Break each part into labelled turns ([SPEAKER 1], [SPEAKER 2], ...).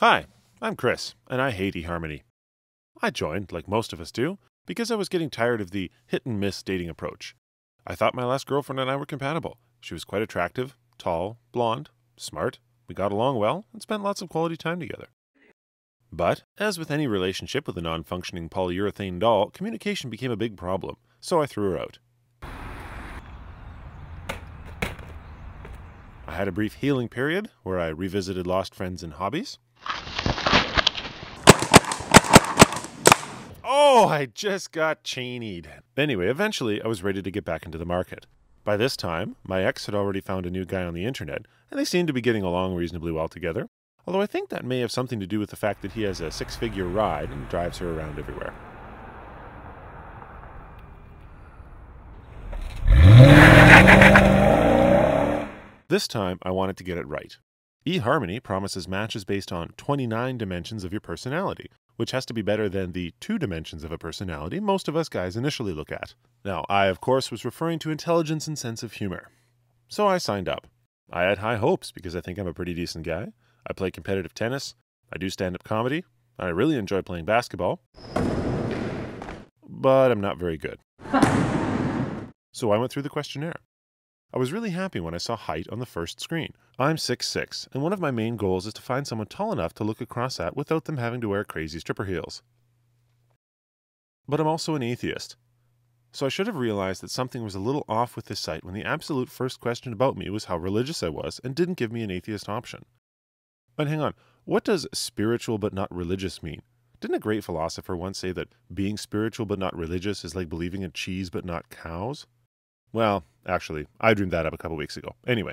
[SPEAKER 1] Hi, I'm Chris, and I hate eHarmony. I joined, like most of us do, because I was getting tired of the hit and miss dating approach. I thought my last girlfriend and I were compatible. She was quite attractive, tall, blonde, smart. We got along well and spent lots of quality time together. But, as with any relationship with a non functioning polyurethane doll, communication became a big problem, so I threw her out. I had a brief healing period where I revisited lost friends and hobbies. Oh, I just got Cheneyed. Anyway, eventually I was ready to get back into the market. By this time, my ex had already found a new guy on the internet, and they seemed to be getting along reasonably well together. Although I think that may have something to do with the fact that he has a six figure ride and drives her around everywhere. This time, I wanted to get it right. eHarmony promises matches based on 29 dimensions of your personality, which has to be better than the two dimensions of a personality most of us guys initially look at. Now, I, of course, was referring to intelligence and sense of humor. So I signed up. I had high hopes because I think I'm a pretty decent guy. I play competitive tennis. I do stand up comedy. I really enjoy playing basketball. But I'm not very good. so I went through the questionnaire. I was really happy when I saw height on the first screen. I'm 6'6, and one of my main goals is to find someone tall enough to look across at without them having to wear crazy stripper heels. But I'm also an atheist. So I should have realized that something was a little off with this site when the absolute first question about me was how religious I was and didn't give me an atheist option. But hang on, what does spiritual but not religious mean? Didn't a great philosopher once say that being spiritual but not religious is like believing in cheese but not cows? Well, actually, I dreamed that up a couple weeks ago. Anyway,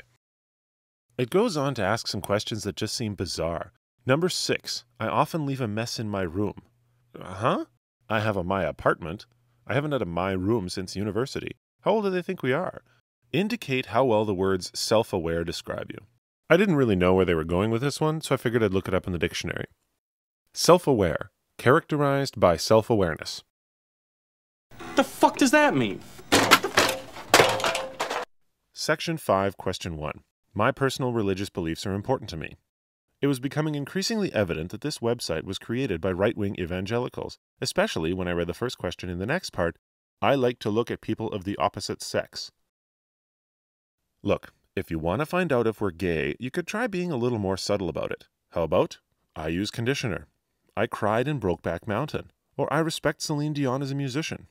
[SPEAKER 1] it goes on to ask some questions that just seem bizarre. Number six, I often leave a mess in my room. Uh huh? I have a my apartment. I haven't had a my room since university. How old do they think we are? Indicate how well the words self aware describe you. I didn't really know where they were going with this one, so I figured I'd look it up in the dictionary. Self aware, characterized by self awareness.
[SPEAKER 2] The fuck does that mean?
[SPEAKER 1] Section 5, Question 1. My personal religious beliefs are important to me. It was becoming increasingly evident that this website was created by right wing evangelicals, especially when I read the first question in the next part I like to look at people of the opposite sex. Look, if you want to find out if we're gay, you could try being a little more subtle about it. How about, I use conditioner. I cried in Brokeback Mountain. Or I respect Celine Dion as a musician.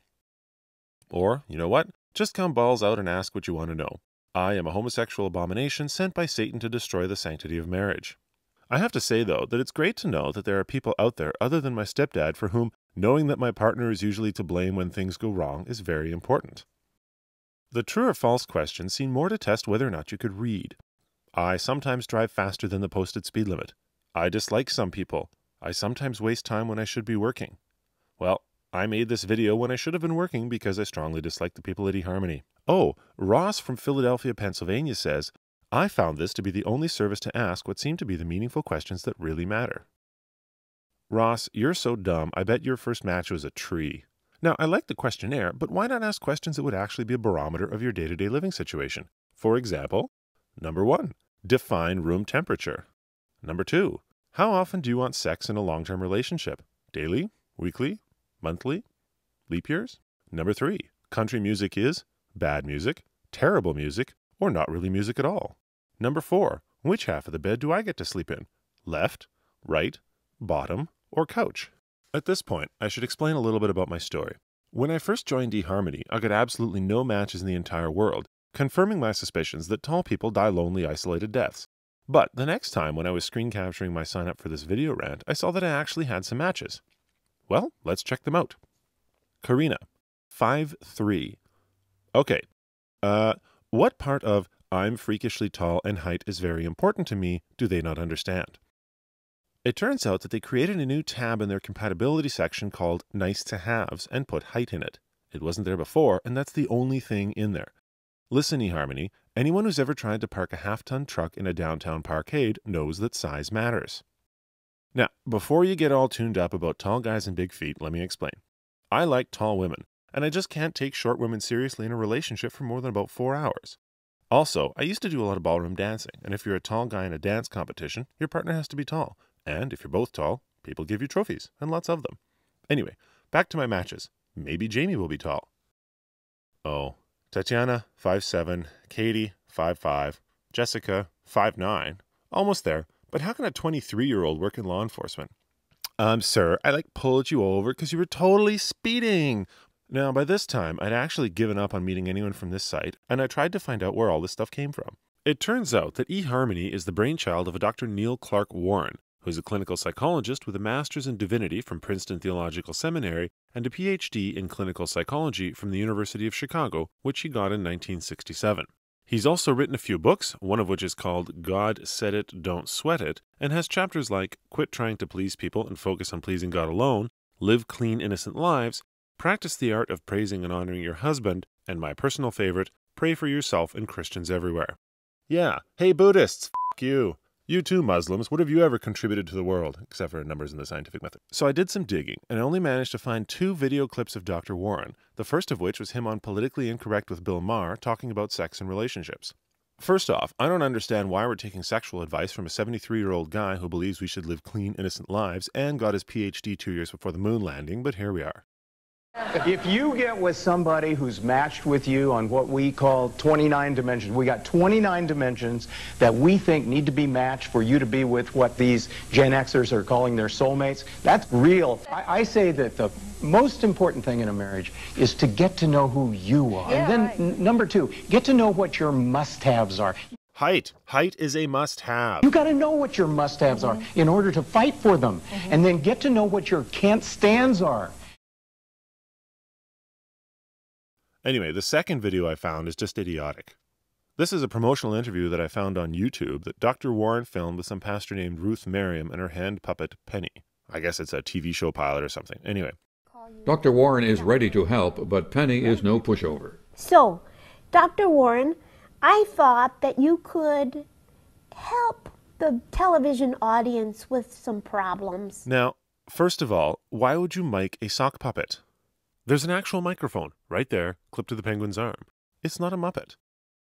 [SPEAKER 1] Or, you know what? Just come balls out and ask what you want to know. I am a homosexual abomination sent by Satan to destroy the sanctity of marriage. I have to say, though, that it's great to know that there are people out there other than my stepdad for whom knowing that my partner is usually to blame when things go wrong is very important. The true or false questions seem more to test whether or not you could read. I sometimes drive faster than the posted speed limit. I dislike some people. I sometimes waste time when I should be working. Well, I made this video when I should have been working because I strongly dislike the people at eHarmony. Oh, Ross from Philadelphia, Pennsylvania says, I found this to be the only service to ask what seem to be the meaningful questions that really matter. Ross, you're so dumb, I bet your first match was a tree. Now, I like the questionnaire, but why not ask questions that would actually be a barometer of your day to day living situation? For example, number one, define room temperature. Number two, how often do you want sex in a long term relationship? Daily? Weekly? Monthly? Leap years? Number three, country music is bad music, terrible music, or not really music at all. Number four, which half of the bed do I get to sleep in? Left, right, bottom, or couch? At this point, I should explain a little bit about my story. When I first joined eHarmony, I got absolutely no matches in the entire world, confirming my suspicions that tall people die lonely, isolated deaths. But the next time when I was screen capturing my sign up for this video rant, I saw that I actually had some matches. Well, let's check them out. Karina, five three. Okay, uh, what part of I'm freakishly tall and height is very important to me do they not understand? It turns out that they created a new tab in their compatibility section called Nice to Haves and put height in it. It wasn't there before, and that's the only thing in there. Listen, eHarmony, anyone who's ever tried to park a half ton truck in a downtown parkade knows that size matters. Now, before you get all tuned up about tall guys and big feet, let me explain. I like tall women, and I just can't take short women seriously in a relationship for more than about four hours. Also, I used to do a lot of ballroom dancing, and if you're a tall guy in a dance competition, your partner has to be tall. And if you're both tall, people give you trophies, and lots of them. Anyway, back to my matches. Maybe Jamie will be tall. Oh, Tatiana, 5'7, Katie, 5'5, Jessica, 5'9. Almost there, but how can a 23 year old work in law enforcement? Um, sir, I like pulled you over because you were totally speeding. Now, by this time, I'd actually given up on meeting anyone from this site, and I tried to find out where all this stuff came from. It turns out that eHarmony is the brainchild of a Dr. Neil Clark Warren, who is a clinical psychologist with a master's in divinity from Princeton Theological Seminary and a PhD in clinical psychology from the University of Chicago, which he got in 1967. He's also written a few books, one of which is called God Said It, Don't Sweat It, and has chapters like Quit Trying to Please People and Focus on Pleasing God Alone, Live Clean, Innocent Lives, Practice the Art of Praising and Honoring Your Husband, and my personal favorite, Pray for Yourself and Christians Everywhere. Yeah, hey Buddhists, f you. You too, Muslims. What have you ever contributed to the world, except for numbers in the scientific method? So I did some digging, and I only managed to find two video clips of Dr. Warren, the first of which was him on Politically Incorrect with Bill Maher talking about sex and relationships. First off, I don't understand why we're taking sexual advice from a 73 year old guy who believes we should live clean, innocent lives and got his PhD two years before the moon landing, but here we are.
[SPEAKER 3] If you get with somebody who's matched with you on what we call 29 dimensions, we got 29 dimensions that we think need to be matched for you to be with what these Gen Xers are calling their soulmates, that's real. I, I say that the most important thing in a marriage is to get to know who you are.
[SPEAKER 4] Yeah,
[SPEAKER 3] and then
[SPEAKER 4] right.
[SPEAKER 3] number two, get to know what your must-haves are.
[SPEAKER 1] Height. Height is a must have.
[SPEAKER 3] You got to know what your must-haves are mm-hmm. in order to fight for them. Mm-hmm. And then get to know what your can't-stands are.
[SPEAKER 1] Anyway, the second video I found is just idiotic. This is a promotional interview that I found on YouTube that Dr. Warren filmed with some pastor named Ruth Merriam and her hand puppet Penny. I guess it's a TV show pilot or something. Anyway,
[SPEAKER 5] Dr. Warren is ready to help, but Penny is no pushover.
[SPEAKER 4] So, Dr. Warren, I thought that you could help the television audience with some problems.
[SPEAKER 1] now, first of all, why would you mic a sock puppet? There's an actual microphone right there, clipped to the penguin's arm. It's not a Muppet.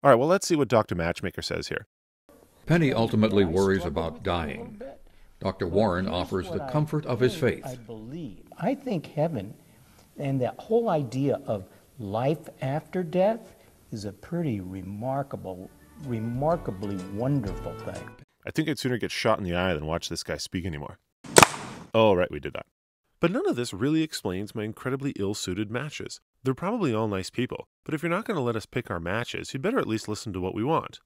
[SPEAKER 1] All right, well, let's see what Dr. Matchmaker says here.
[SPEAKER 5] Penny ultimately worries about dying. Dr. Warren offers the comfort of his faith.
[SPEAKER 6] I believe. I think heaven and that whole idea of life after death is a pretty remarkable, remarkably wonderful thing.
[SPEAKER 1] I think I'd sooner get shot in the eye than watch this guy speak anymore. Oh, right, we did that. But none of this really explains my incredibly ill suited matches. They're probably all nice people, but if you're not going to let us pick our matches, you'd better at least listen to what we want.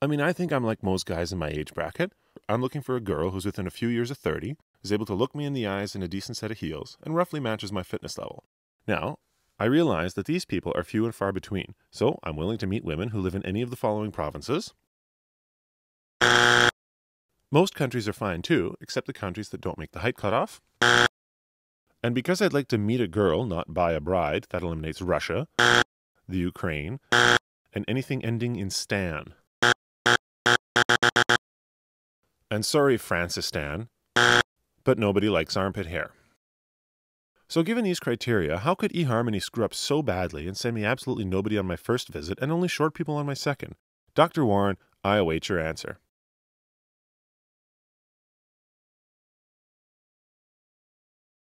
[SPEAKER 1] I mean, I think I'm like most guys in my age bracket. I'm looking for a girl who's within a few years of 30, is able to look me in the eyes in a decent set of heels, and roughly matches my fitness level. Now, I realize that these people are few and far between, so I'm willing to meet women who live in any of the following provinces most countries are fine too, except the countries that don't make the height cutoff. And because I'd like to meet a girl, not buy a bride, that eliminates Russia, the Ukraine, and anything ending in Stan. And sorry, Francistan, but nobody likes armpit hair. So, given these criteria, how could eHarmony screw up so badly and send me absolutely nobody on my first visit and only short people on my second? Dr. Warren, I await your answer.